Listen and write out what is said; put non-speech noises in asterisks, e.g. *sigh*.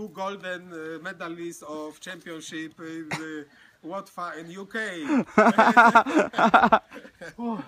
two golden uh, medalists of championship in uh, *laughs* Watfa in UK. *laughs* *laughs* Oh,